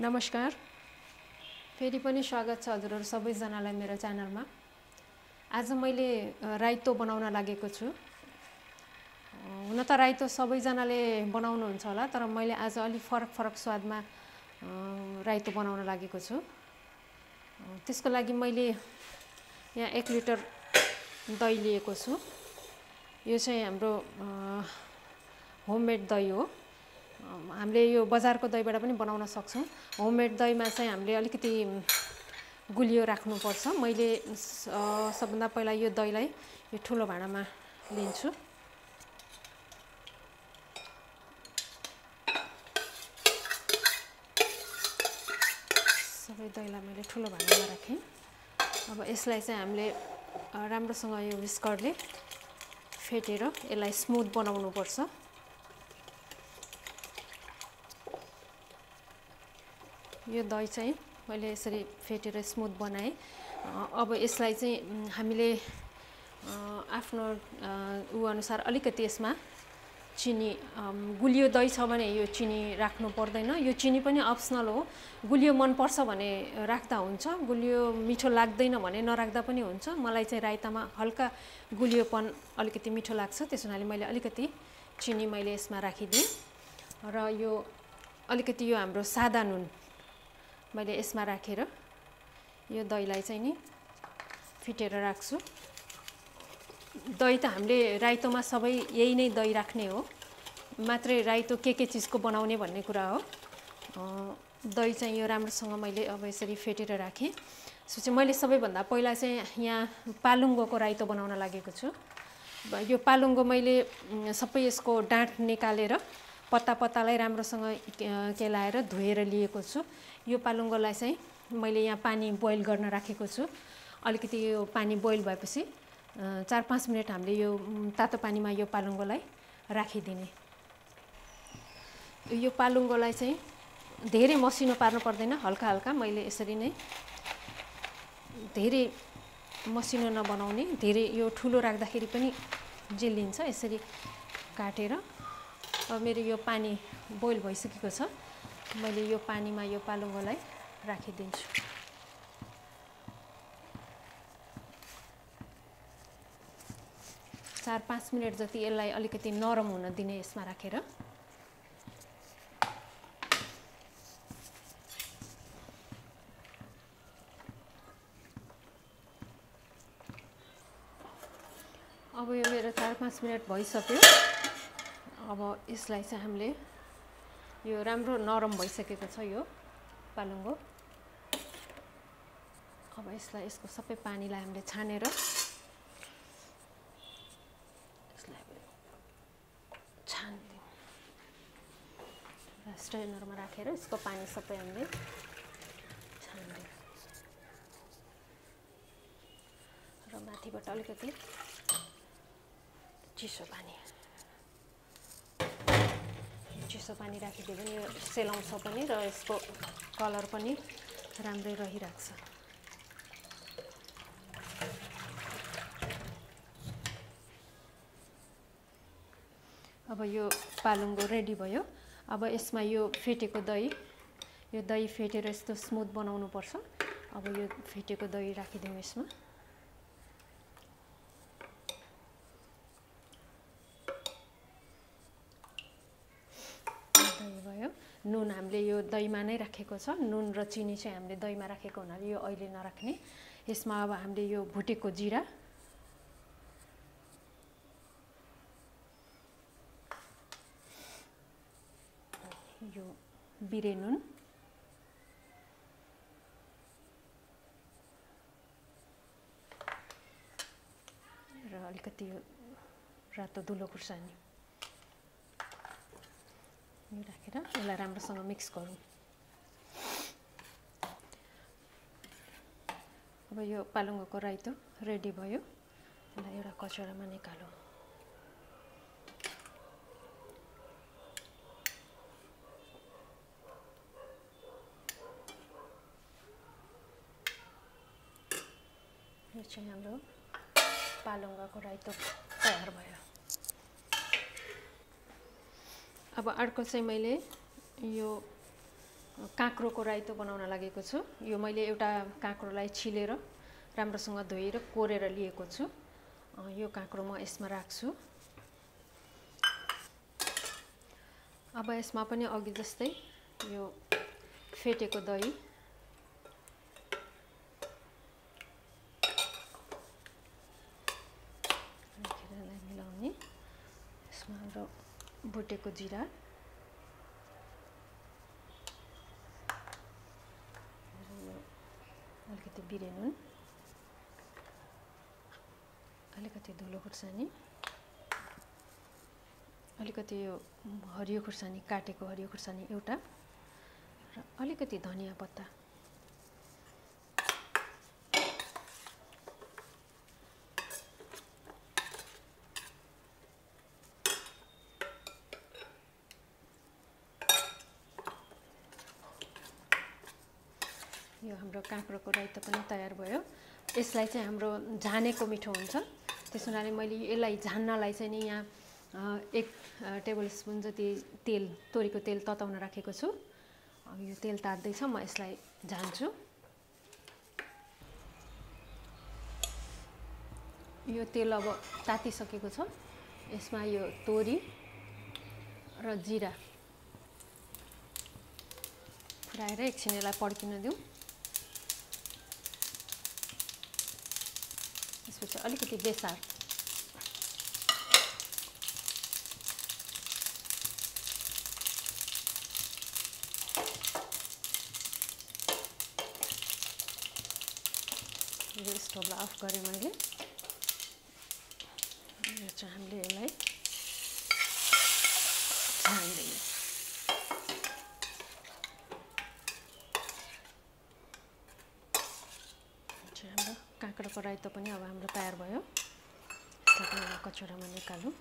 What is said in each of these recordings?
नमस्कार। फेरि पनि स्वागत छ हजुरहरू सबैजनालाई मेरो च्यानलमा। आज मैले राइतो बनाउन लागेको छु। हुन त राइतो सबैजनाले बनाउनुहुन्छ होला तर मैले आज अलिक फरक फरक स्वादमा राइतो बनाउन लागेको छु। त्यसको लागि मैले यहाँ एक लिटर दही लिएको छु। यो चाहिँ हाम्रो होममेड दही हो। हामीले यो बजारको दहीबाट पनि बनाउन सक्छौँ। होममेड दहीमा चाहिँ हामीले अलिकति गुलियो राख्नुपर्छ। मैले सबभन्दा पहिला यो दहीलाई यो ठुलो भाँडामा लिन्छु। सबै दहीलाई मैले ठुलो भाँडामा राखेँ। अब यसलाई चाहिँ हामीले राम्रोसँग यो विस्करले फेटेर यसलाई स्मुथ बनाउनुपर्छ। यो दही चाहिँ मैले यसरी फेटेर स्मुथ बनाएँ। अब यसलाई चाहिँ हामीले आफ्नो ऊ अनुसार अलिकति यसमा चिनी गुलियो दही छ भने यो चिनी राख्नु पर्दैन। यो चिनी पनि अप्सनल हो। गुलियो मनपर्छ भने राख्दा हुन्छ। गुलियो मिठो लाग्दैन भने नराख्दा पनि हुन्छ। मलाई चाहिँ रायतामा हल्का गुलियोपन अलिकति मिठो लाग्छ। त्यस हुनाले मैले अलिकति चिनी मैले यसमा राखिदिएँ। र यो अलिकति यो हाम्रो सादा नुन मैले यसमा राखेर यो दहीलाई चाहिँ नि फिटेर राख्छु। दही त हामीले राइतोमा सबै यही नै दही राख्ने हो। मात्रै राइतो के के चिजको बनाउने भन्ने कुरा हो। दही चाहिँ यो राम्रोसँग मैले अब यसरी फेटेर राखेँ। सो चाहिँ मैले सबैभन्दा पहिला चाहिँ यहाँ पालुङ्गोको राइतो बनाउन लागेको छु। यो पालुङ्गो मैले सबै यसको डाँठ निकालेर पत्ता पत्तालाई राम्रोसँग केलाएर धोएर लिएको छु। यो पालुङ्गोलाई चाहिँ मैले यहाँ पानी बोइल गर्न राखेको छु। अलिकति यो पानी बोइल भएपछि चार पाँच मिनट हामीले यो तातो पानीमा यो पालुङ्गोलाई राखिदिने। यो पालुङ्गोलाई चाहिँ धेरै मसिनो पार्नु पर्दैन हल्का हल्का मैले यसरी नै धेरै मसिनो नबनाउने धेरै यो ठुलो राख्दाखेरि पनि जेलिन्छ यसरी काटेर अब मेरो यो पानी बोइल भइसकेको छ। मैले यो पानीमा यो पालुङ्गोलाई राखिदिन्छु। चार पाँच मिनट जति यसलाई अलिकति नरम हुन दिने यसमा राखेर। अब यो मेरो चार पाँच मिनट भइसक्यो। अब यसलाई चाहिँ हामीले यो राम्रो नरम भइसकेको छ यो पालुङ्गो। अब यसलाई यसको सबै पानीलाई हामीले छानेर यसलाई छानिदिउँ। स्ट्रेनरमा राखेर यसको पानी सबै हामीले छानिदिउँ। र माथिबाट अलिकति चिसो पानी चिसो पानी राखिदियो भने सेलाउँछ पनि र यसको कलर पनि राम्रै रहिरहेको छ। अब यो पालुङ्गो रेडी भयो। अब यसमा यो फेटेको दही यो दही फेटेर यस्तो स्मुथ बनाउनु पर्छ अब यो फेटेको दही राखिदिउँ यसमा दही भयो नुन हामीले यो दहीमा नै राखेको छ। नुन र चिनी चाहिँ हामीले दहीमा राखेको हुनाले यो अहिले नराख्ने। यसमा अब हामीले यो भुटेको जिरा। यो बिरे नुन। र अलिकति यो रातो धुलो खुर्सानी यो राखेर यसलाई राम्रोसँग मिक्स गरौँ। अब यो पालुङ्गोको राइतो रेडी भयो। यसलाई एउटा कचौरामा निकालौँ। यो चाहिँ हाम्रो पालुङ्गाको राइतो तयार भयो। अब अर्को चाहिँ मैले यो काँक्रोको राइतो बनाउन लागेको छु। यो मैले एउटा काँक्रोलाई छिलेर राम्रोसँग धोएर कोरेर लिएको छु। यो काँक्रो म यसमा राख्छु। अब यसमा पनि अघि जस्तै यो फेटेको दही। मिलाउने। यसमा हाम्रो भुटेको जिरा। अलिकति बिरे नुन। अलिकति धुलो खुर्सानी। अलिकति यो हरियो खुर्सानी काटेको हरियो खुर्सानी एउटा। र अलिकति धनियाँ पत्ता। यो हाम्रो काँक्रोको राइतो पनि तयार भयो। यसलाई चाहिँ हाम्रो झानेको मिठो हुन्छ। त्यस हुनाले मैले यसलाई झान्नलाई चाहिँ नि यहाँ एक टेबल स्पुन जति तेल तोरीको तेल तताउन राखेको छु। यो तेल तात्दैछ म यसलाई झान्छु। यो तेल अब तातिसकेको छ। यसमा यो तोरी र जिरा। फुराएर एकछिन यसलाई पड्किन दिउँ। त्यसपछि अलिकति बेसार। यो स्टोभलाई अफ गरेँ मैले। यो चाहिँ हामीले यसलाई छान्दैनौँ हाम्रो काँक्राको राइतो पनि अब हाम्रो तयार भयो। कचौरामा निकालौँ।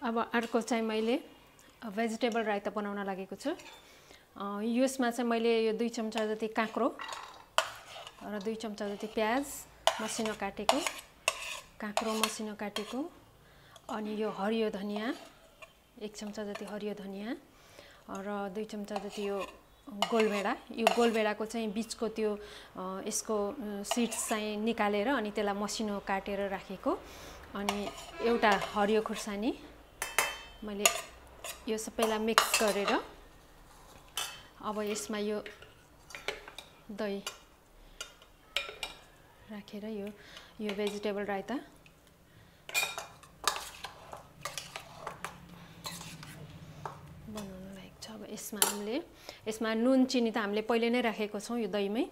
अब अर्को चाहिँ मैले भेजिटेबल राइता बनाउन लागेको छु। यसमा चाहिँ मैले यो दुई चम्चा जति काँक्रो र दुई चम्चा जति प्याज मसिनो काटेको। काँक्रो मसिनो काटेको। अनि यो हरियो धनियाँ एक चम्चा जति हरियो धनियाँ र दुई चम्चा जति यो गोलभेडा। यो गोलभेडाको चाहिँ बिचको त्यो यसको सिड्स चाहिँ निकालेर अनि त्यसलाई मसिनो काटेर राखेको। अनि एउटा हरियो खुर्सानी मैले यो सबैलाई मिक्स गरेर अब यसमा यो दही राखेर यो यो भेजिटेबल रायता बनाउनु लागेको छ अब यसमा हामीले यसमा नुन चिनी त हामीले पहिले नै राखेको छौँ यो दहीमै।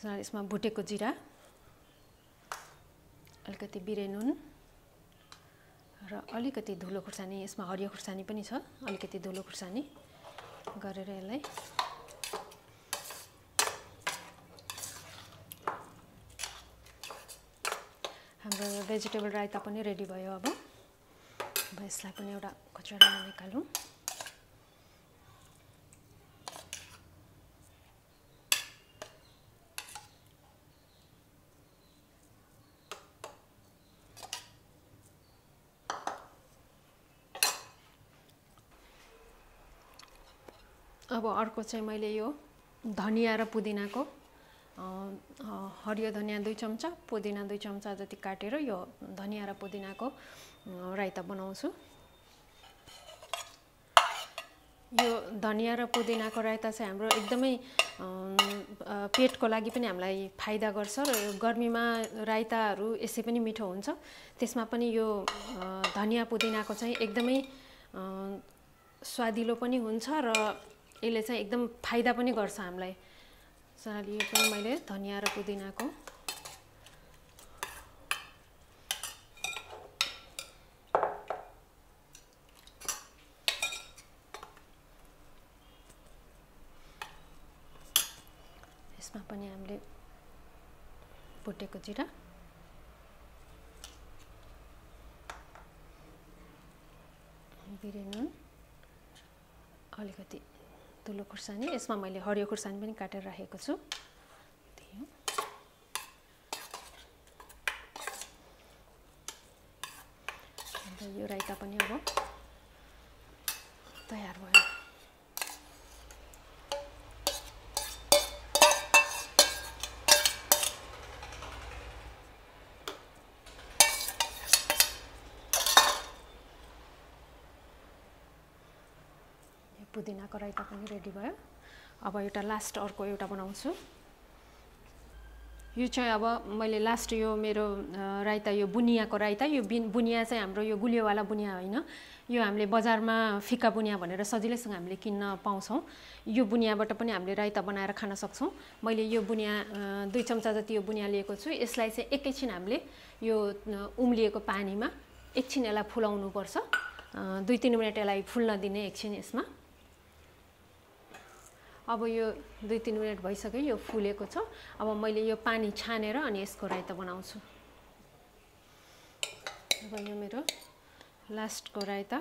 यसमा भुटेको जिरा अलिकति बिरे नुन र अलिकति धुलो खुर्सानी यसमा हरियो खुर्सानी पनि छ अलिकति धुलो खुर्सानी गरेर यसलाई हाम्रो भेजिटेबल रायता पनि रेडी भयो अब। अब यसलाई पनि एउटा कचौरामा निकालौँ। अब अर्को चाहिँ मैले यो धनियाँ र पुदिनाको हरियो धनियाँ दुई चम्चा पुदिना दुई चम्चा जति काटेर यो धनियाँ र पुदिनाको रायता बनाउँछु। यो धनियाँ र पुदिनाको रायता चाहिँ हाम्रो एकदमै पेटको लागि पनि हामीलाई फाइदा गर्छ र गर्मीमा रायताहरू यसै पनि मिठो हुन्छ। त्यसमा पनि यो धनियाँ पुदिनाको चाहिँ एकदमै स्वादिलो पनि हुन्छ र यसले चाहिँ एकदम फाइदा पनि गर्छ हामीलाई। सनाले यो पनि मैले धनियाँ र पुदिनाको यसमा पनि हामीले भुटेको जिरा। बिरे नुन अलिकति तुलो खुर्सानी। यसमा मैले हरियो खुर्सानी पनि काटेर राखेको छु। त्यही यो राइता पनि अब तयार भयो। पुदिनाको राइता पनि रेडी भयो। अब एउटा लास्ट अर्को एउटा बनाउँछु। यो चाहिँ अब मैले लास्ट यो मेरो राइता यो बुनियाको राइता यो बिन बुनिया चाहिँ हाम्रो यो गुलियोवाला बुनिया होइन। यो हामीले बजारमा फिका बुनिया भनेर सजिलैसँग हामीले किन्न पाउँछौँ। यो बुनियाबाट पनि हामीले राइता बनाएर खान सक्छौँ। मैले यो बुनिया दुई चम्चा जति यो बुनिया लिएको छु यसलाई चाहिँ एकैछिन हामीले यो उम्लिएको पानीमा एकछिन यसलाई फुलाउनुपर्छ। दुई तिन मिनट यसलाई फुल्न दिने एकछिन यसमा। अब यो दुई तिन मिनट भइसक्यो यो फुलेको छ। अब मैले यो पानी छानेर अनि यसको राइता बनाउँछु। अब यो मेरो लास्टको राइता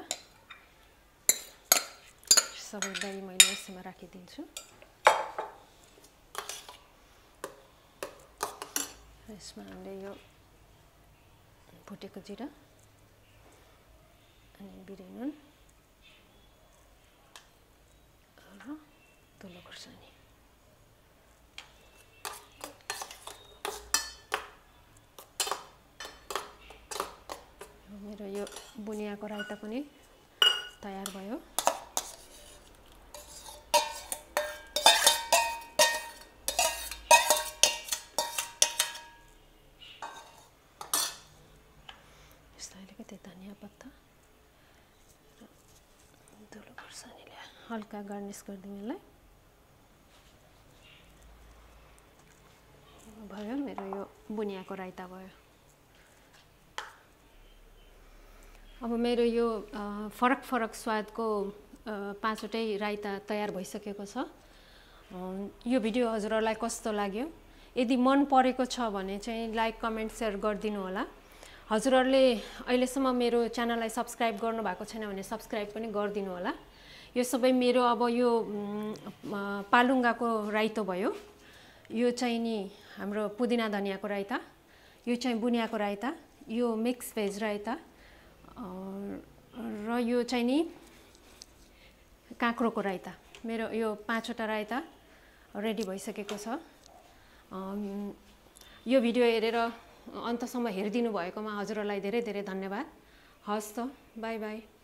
सबै दही मैले यसमा राखिदिन्छु। यसमा हामीले यो भुटेको जिरा अनि बिरे तल्लो खुर्सानी मेरो यो बुनियाको राइता पनि तयार भयो। यस्तो अलिकति धनियाँ पत्ता धुलो खुर्सानीले हल्का गार्निस गरिदिउँ यसलाई भयो मेरो यो बुनियाको राइता भयो अब मेरो यो फरक फरक स्वादको पाँचवटै राइता तयार भइसकेको छ यो भिडियो हजुरहरूलाई कस्तो लाग्यो यदि मन परेको छ भने चाहिँ लाइक कमेन्ट सेयर गरिदिनु होला हजुरहरूले अहिलेसम्म मेरो च्यानललाई सब्सक्राइब गर्नुभएको छैन भने सब्सक्राइब पनि गरिदिनु होला यो सबै मेरो अब यो पालुङ्गाको राइतो भयो यो चाहिँ नि हाम्रो पुदिना धनियाँको राइता यो चाहिँ बुनियाको राइता यो मिक्स भेज राइता र यो चाहिँ नि काँक्रोको राइता मेरो यो पाँचवटा राइता रेडी भइसकेको छ। यो भिडियो हेरेर अन्तसम्म हेरिदिनु भएकोमा हजुरहरूलाई धेरै धेरै धन्यवाद। हस् त बाई बाई।